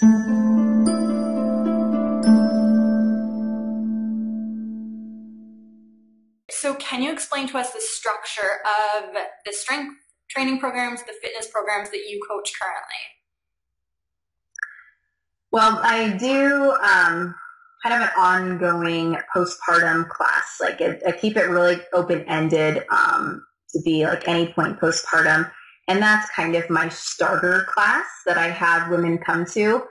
So, can you explain to us the structure of the strength training programs, the fitness programs that you coach currently? Well, I do um, kind of an ongoing postpartum class. Like, it, I keep it really open ended um, to be like any point postpartum. And that's kind of my starter class that I have women come to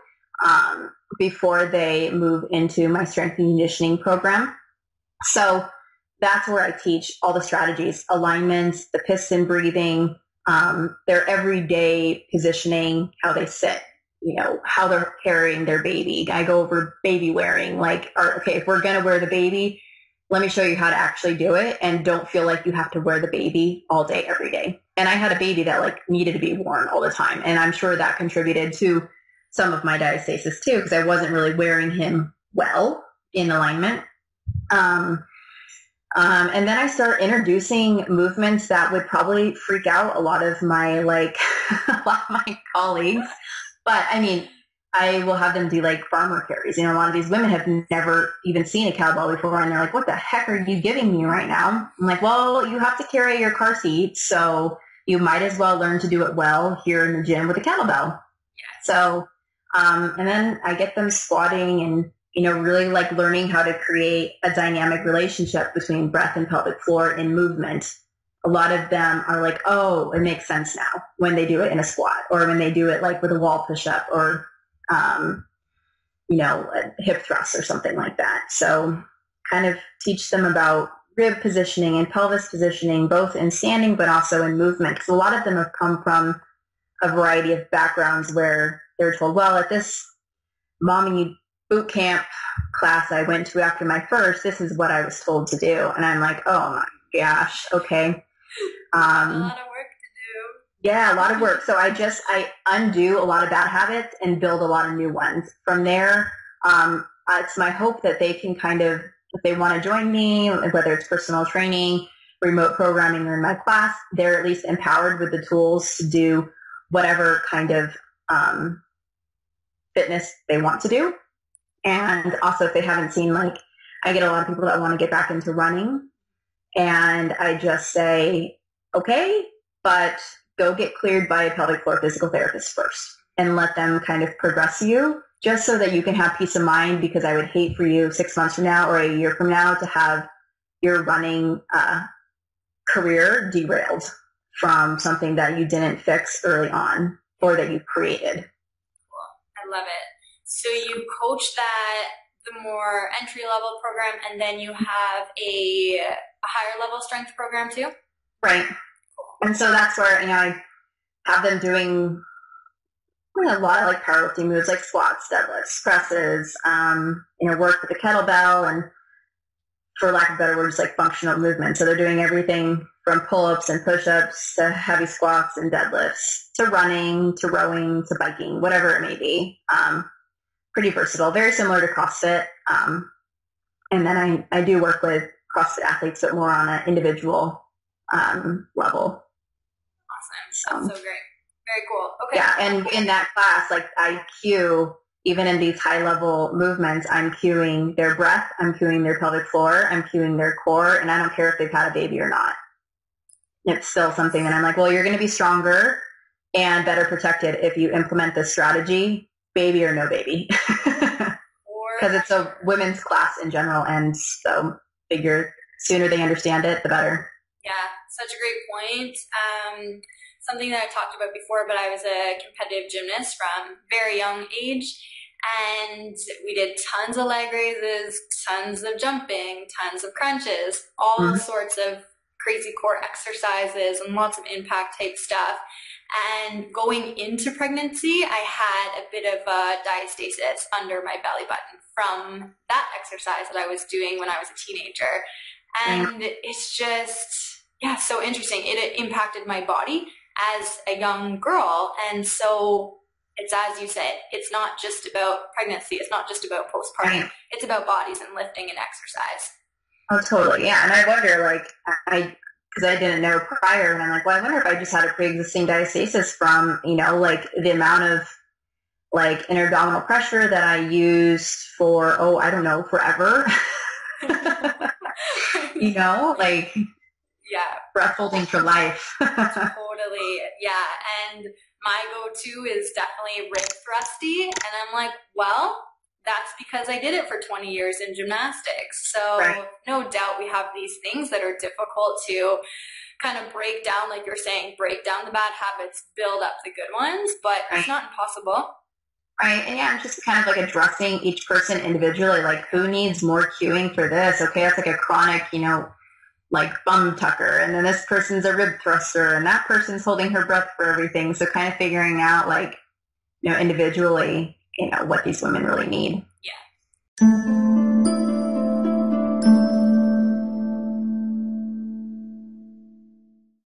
um, before they move into my strength and conditioning program. So that's where I teach all the strategies, alignments, the piston breathing, um, their everyday positioning, how they sit, you know, how they're carrying their baby. I go over baby wearing, like, or, okay, if we're going to wear the baby, let me show you how to actually do it and don't feel like you have to wear the baby all day, every day. And I had a baby that like needed to be worn all the time. And I'm sure that contributed to some of my diastasis too, because I wasn't really wearing him well in alignment. Um, um, and then I start introducing movements that would probably freak out a lot of my like a lot of my colleagues. But I mean, I will have them do like farmer carries. You know, a lot of these women have never even seen a kettlebell before, and they're like, "What the heck are you giving me right now?" I'm like, "Well, you have to carry your car seat, so you might as well learn to do it well here in the gym with a kettlebell." So, um, and then I get them squatting and you know, really like learning how to create a dynamic relationship between breath and pelvic floor and movement. A lot of them are like, oh, it makes sense now when they do it in a squat or when they do it like with a wall push up or, um, you know, hip thrust or something like that. So kind of teach them about rib positioning and pelvis positioning, both in standing but also in movement. Because a lot of them have come from a variety of backgrounds where they're told, well, at this mommy boot camp class I went to after my first, this is what I was told to do. And I'm like, oh my gosh, okay. Um, a lot of work to do. Yeah, a lot of work. So I just, I undo a lot of bad habits and build a lot of new ones. From there, um, it's my hope that they can kind of, if they want to join me, whether it's personal training, remote programming, or in my class, they're at least empowered with the tools to do whatever kind of um, fitness they want to do. And also if they haven't seen like, I get a lot of people that want to get back into running and I just say, okay, but go get cleared by a pelvic floor physical therapist first and let them kind of progress you just so that you can have peace of mind because I would hate for you six months from now or a year from now to have your running uh, career derailed from something that you didn't fix early on or that you created. Cool. I love it. So you coach that the more entry level program, and then you have a, a higher level strength program too. Right. And so that's where you know I have them doing you know, a lot of like powerlifting moves like squats, deadlifts, presses, um, you know, work with the kettlebell and for lack of better words, like functional movement. So they're doing everything from pull-ups and push-ups to heavy squats and deadlifts to running to rowing to biking, whatever it may be. Um, pretty versatile, very similar to CrossFit. Um, and then I, I do work with CrossFit athletes, but more on an individual um, level. So, so great. Very cool. Okay. Yeah, and in that class, like I cue, even in these high level movements, I'm cueing their breath, I'm cueing their pelvic floor, I'm cueing their core, and I don't care if they've had a baby or not. It's still something that I'm like, well, you're going to be stronger and better protected if you implement this strategy baby or no baby. Because it's a women's class in general, and so figure sooner they understand it, the better. Yeah, such a great point. Um, something that I talked about before, but I was a competitive gymnast from very young age, and we did tons of leg raises, tons of jumping, tons of crunches, all mm-hmm. sorts of crazy core exercises, and lots of impact type stuff. And going into pregnancy, I had a bit of a diastasis under my belly button from that exercise that I was doing when I was a teenager. And it's just, yeah, so interesting. It, it impacted my body as a young girl. And so it's as you said, it's not just about pregnancy. It's not just about postpartum. It's about bodies and lifting and exercise. Oh, totally. Yeah. And I wonder, like, I because I didn't know prior. And I'm like, well, I wonder if I just had a pre-existing diastasis from, you know, like the amount of like intra-abdominal pressure that I used for, oh, I don't know, forever. you know, like yeah, breath holding for life. totally. Yeah. And my go-to is definitely rib thrusty. And I'm like, well, that's because I did it for 20 years in gymnastics. So right. no doubt we have these things that are difficult to kind of break down, like you're saying, break down the bad habits, build up the good ones, but right. it's not impossible. Right. And yeah, I'm just kind of like addressing each person individually, like who needs more cueing for this? Okay, that's like a chronic, you know, like bum tucker and then this person's a rib thruster and that person's holding her breath for everything. So kind of figuring out like, you know, individually, you know, what these women really need. Yeah.